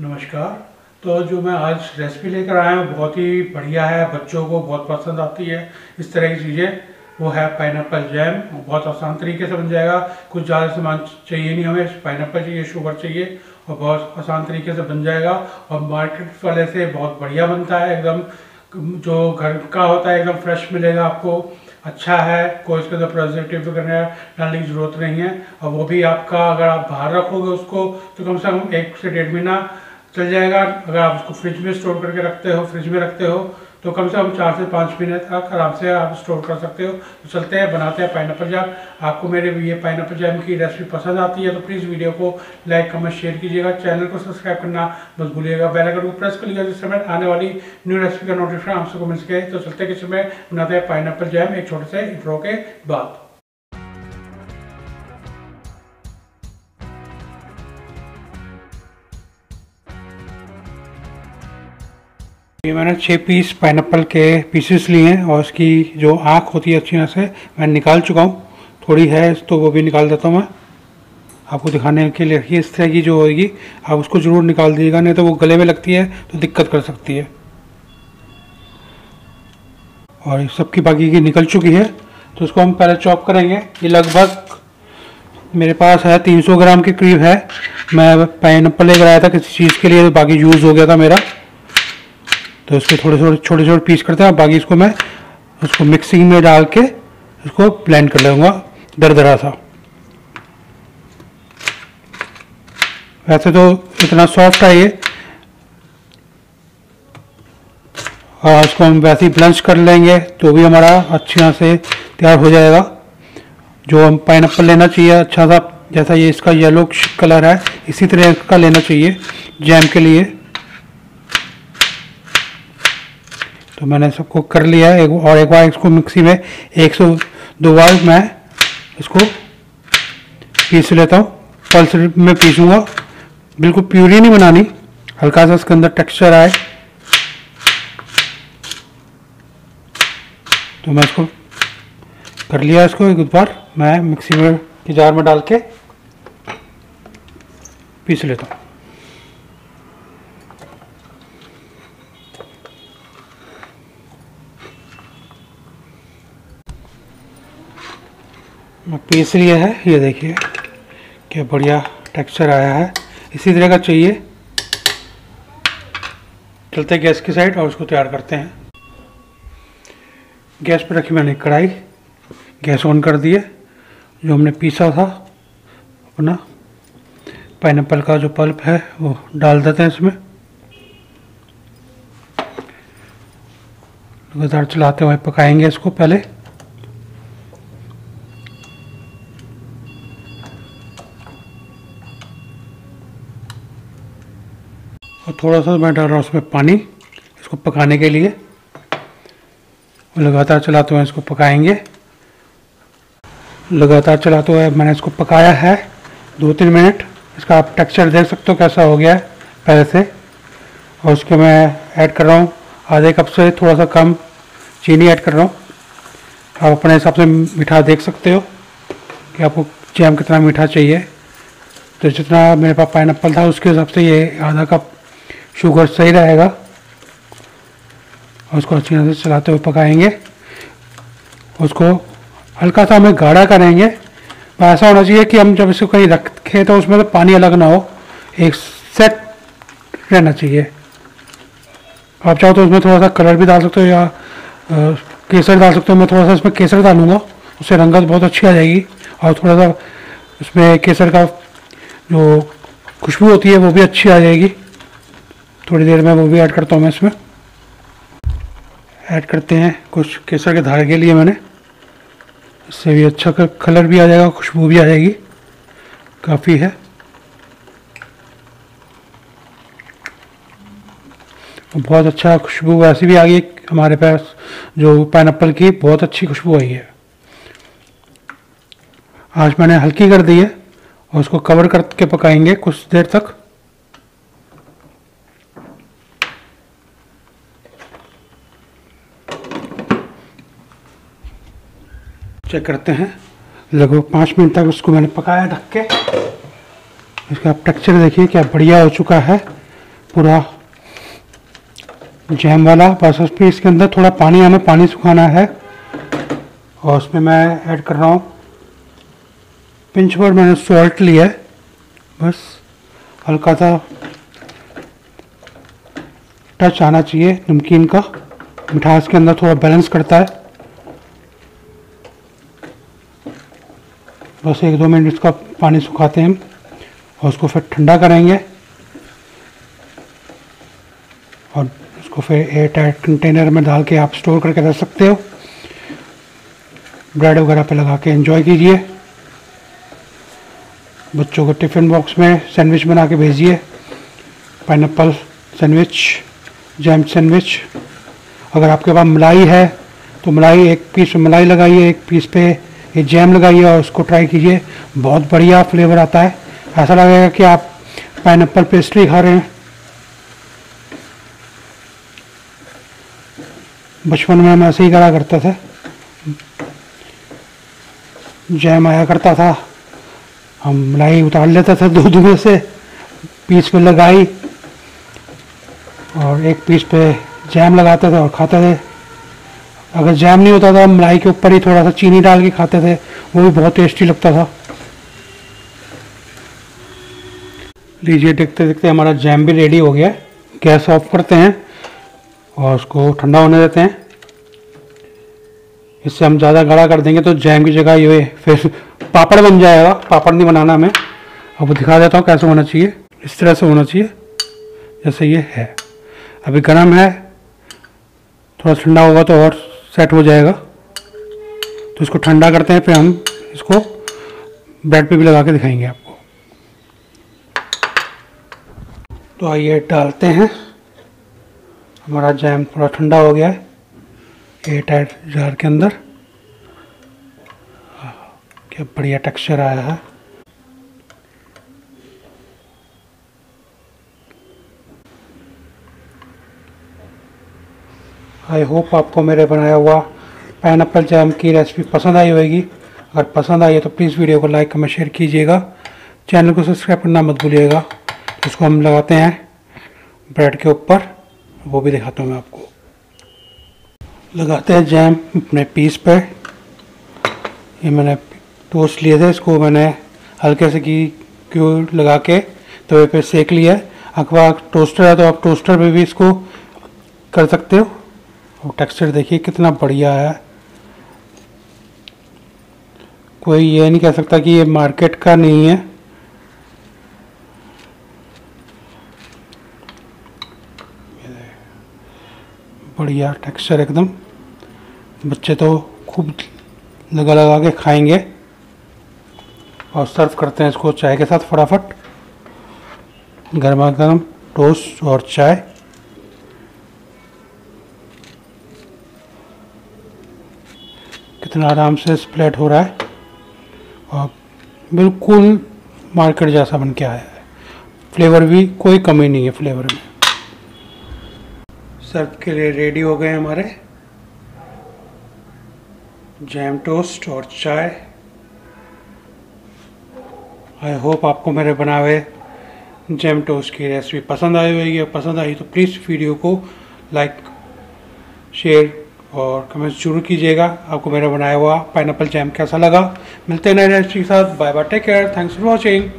नमस्कार। तो जो मैं आज रेसिपी लेकर आया हूँ, बहुत ही बढ़िया है, बच्चों को बहुत पसंद आती है। इस तरह की चीज़ें, वो है पाइन जैम बहुत आसान तरीके से बन जाएगा। कुछ ज़्यादा सामान चाहिए नहीं हमें पाइन चाहिए शुगर चाहिए, और बहुत आसान तरीके से बन जाएगा। और मार्केट वाले से बहुत बढ़िया बनता है, एकदम, जो घर का होता है, एकदम फ्रेश मिलेगा आपको। अच्छा है, कोई इसके अंदर प्रोजेक्टिव वगैरह डालने की ज़रूरत नहीं है। और वो भी आपका, अगर आप बाहर रखोगे उसको तो कम से कम एक से डेढ़ महीना चल जाएगा। अगर आप उसको फ्रिज में स्टोर करके रखते हो फ्रिज में रखते हो तो कम से कम चार से पाँच महीने तक आराम से आप स्टोर कर सकते हो। तो चलते हैं, बनाते हैं पाइन जैम आपको मेरे ये पाइन जैम की रेसिपी पसंद आती है तो प्लीज़ वीडियो को लाइक कमेंट शेयर कीजिएगा। चैनल को सब्सक्राइब करना मत भूलिएगा। बेल आइकन को प्रेस कर लीजिएगा जिस समय आने वाली न्यू रेसिपी का नोटिफिकेशन आप सबको मिल सके। तो चलते किस समय बनाते हैं पाइन जैम एक छोटे से इंट्रो के बाद। ये मैंने छः पीस पाइन के पीसेस लिए हैं और उसकी जो आँख होती है अच्छी यहाँ से, मैं निकाल चुका हूँ। थोड़ी है तो वो भी निकाल देता हूँ मैं। आपको दिखाने के लिए रखिए, इस तरह की जो होगी, आप उसको ज़रूर निकाल दीजिएगा, नहीं तो वो गले में लगती है तो दिक्कत कर सकती है। और सबकी बाकी की निकल चुकी है तो उसको हम पहले चॉप करेंगे। ये लगभग मेरे पास है 300 ग्राम के करीब है। मैं पाइन लेकर आया था, किसी चीज़ के लिए तो बाकी यूज़ हो गया था मेरा। तो इसको थोड़े थोड़े छोटे छोटे पीस करते हैं बाकी इसको मैं उसको मिक्सिंग में डाल के इसको ब्लेंड कर लूँगा दर दरा सा। वैसे तो इतना सॉफ्ट है ये। और इसको हम वैसे ही ब्लंच कर लेंगे तो भी हमारा अच्छी तरह से तैयार हो जाएगा। जो हम पाइन लेना चाहिए अच्छा सा, जैसा ये इसका येलो कलर है, इसी तरह का लेना चाहिए जैम के लिए। तो मैंने सबको कर लिया है। एक और एक बार इसको मिक्सी में, एक सौ दो बार मैं इसको पीस लेता हूँ। पल्स में पीसूँगा। बिल्कुल प्यूरी नहीं बनानी। हल्का सा इसके अंदर टेक्सचर आए। तो मैं इसको कर लिया इसको एक बार। मैं मिक्सी में जार में डाल के पीस लेता हूँ। पीस लिया है, ये देखिए, क्या बढ़िया टेक्सचर आया है। इसी तरह का चाहिए। चलते गैस की साइड और उसको तैयार करते हैं। गैस पर रखी मैंने कढ़ाई। गैस ऑन कर दिए। जो हमने पीसा था, अपना पाइन का जो पल्प है, वो डाल देते हैं इसमें। लगातार चलाते हुए पकाएँगे इसको पहले। थोड़ा सा मैं डाल रहा हूँ उसमें पानी, इसको पकाने के लिए। लगातार चलाते हुए इसको पकाएँगे। लगातार चलाते हुए मैंने इसको पकाया है दो तीन मिनट। इसका आप टेक्सचर देख सकते हो कैसा हो गया है पहले से। और उसके मैं ऐड कर रहा हूँ, आधे कप से थोड़ा सा कम चीनी ऐड कर रहा हूँ। आप अपने हिसाब से मीठा देख सकते हो कि आपको जैम कितना मीठा चाहिए। तो जितना मेरे पास पाइन था, उसके हिसाब से ये आधा कप शुगर सही रहेगा। और उसको अच्छी तरह से चलाते हुए पकाएँगे। उसको हल्का सा हमें गाढ़ा करेंगे। ऐसा होना चाहिए कि हम जब इसको कहीं रखें तो उसमें तो पानी अलग ना हो। एक सेट रहना चाहिए। आप चाहो तो उसमें थोड़ा सा कलर भी डाल सकते हो या केसर डाल सकते हो। मैं थोड़ा सा इसमें केसर डालूँगा। उससे रंगत बहुत अच्छी आ जाएगी। और थोड़ा सा उसमें केसर का जो खुशबू होती है वो भी अच्छी आ जाएगी। थोड़ी देर में वो भी ऐड करता हूँ मैं इसमें। ऐड करते हैं कुछ केसर के धागे लिए मैंने। इससे भी अच्छा कलर भी आ जाएगा, खुशबू भी आ जाएगी। काफ़ी है। बहुत अच्छा खुशबू ऐसी भी आ गई हमारे पास जो पाइन की बहुत अच्छी खुशबू आई है। आज मैंने हल्की कर दी है और उसको कवर करके पकाएँगे कुछ देर तक। चेक करते हैं। लगभग पाँच मिनट तक उसको मैंने पकाया, ढक के। इसका टेक्सचर देखिए क्या बढ़िया हो चुका है। पूरा जैम वाला। बस उसमें इसके अंदर थोड़ा पानी, हमें पानी सुखाना है। और उसमें मैं ऐड कर रहा हूँ। पिंच भर मैंने सॉल्ट लिया है। बस हल्का सा टच आना चाहिए, नमकीन का। मिठास के अंदर थोड़ा बैलेंस करता है। बस एक दो मिनट इसका पानी सुखाते हैं हम और उसको फिर ठंडा करेंगे। और उसको फिर एयर टाइट कंटेनर में डाल के आप स्टोर करके रख सकते हो। ब्रेड वगैरह पे लगा के एंजॉय कीजिए। बच्चों को टिफ़िन बॉक्स में सैंडविच बना के भेजिए। पाइन सैंडविच जैम सैंडविच अगर आपके पास मलाई है तो मलाई एक पीस मलाई लगाइए, एक पीस पे ये जैम लगाइए और उसको ट्राई कीजिए। बहुत बढ़िया फ्लेवर आता है। ऐसा लगेगा कि आप पाइन पेस्ट्री खा रहे हैं। बचपन में हम ऐसे ही करा करते थे। जैम आया करता था। हम मलाई उतार लेते थे दूध में से। पीस पे लगाई। और एक पीस पे जैम लगाते थे और खाते थे। अगर जैम नहीं होता था, मलाई के ऊपर ही थोड़ा सा चीनी डाल के खाते थे, वो भी बहुत टेस्टी लगता था। लीजिए, देखते देखते हमारा जैम भी रेडी हो गया गैस ऑफ़ करते हैं और उसको ठंडा होने देते हैं। इससे हम ज़्यादा गाढ़ा कर देंगे तो जैम की जगह ये फिर पापड़ बन जाएगा। पापड़ नहीं बनाना हमें। अब दिखा देता हूँ कैसे होना चाहिए। इस तरह से होना चाहिए, जैसे ये है। अभी गर्म है, थोड़ा ठंडा होगा तो और सेट हो जाएगा। तो इसको ठंडा करते हैं, फिर हम इसको ब्रेड पे भी लगा के दिखाएँगे आपको। तो आइए डालते हैं। हमारा जैम थोड़ा ठंडा हो गया है। एयर टाइट जार के अंदर। क्या बढ़िया टेक्सचर आया है। आई होप आपको मेरे बनाया हुआ पाइन जैम की रेसिपी पसंद आई होगी। अगर पसंद आई है तो प्लीज़ वीडियो को लाइक कमेंट शेयर कीजिएगा। चैनल को सब्सक्राइब करना मत भूलिएगा। इसको हम लगाते हैं ब्रेड के ऊपर, वो भी दिखाता हूँ मैं आपको। लगाते हैं जैम अपने पीस पर ये मैंने टोस्ट लिए थे, इसको मैंने हल्के से घी क्यू लगा के तवे पे सेक लिया है। अखबार टोस्टर है तो आप टोस्टर पे भी इसको कर सकते हो। और टेक्सचर देखिए कितना बढ़िया है। कोई ये नहीं कह सकता कि ये मार्केट का नहीं है। बढ़िया टेक्सचर एकदम। बच्चे तो खूब लगा लगा के खाएँगे। और सर्व करते हैं इसको चाय के साथ फटाफट। गर्मा गर्म टोस्ट और चाय। कितना आराम से स्प्लेट हो रहा है और बिल्कुल मार्केट जैसा बन के आया है। फ्लेवर भी कोई कमी नहीं है फ्लेवर में। सर्व के लिए रेडी हो गए हमारे। जैम टोस्ट और चाय। आई होप आपको मेरे बनाए हुए जैम टोस्ट की रेसिपी पसंद आई होगी। पसंद आई तो प्लीज़ वीडियो को लाइक शेयर और कमेंट शुरू कीजिएगा। आपको मेरा बनाया हुआ पाइनएप्पल जैम कैसा लगा? मिलते हैं नए रेसिपी के साथ। Bye bye take care thanks for watching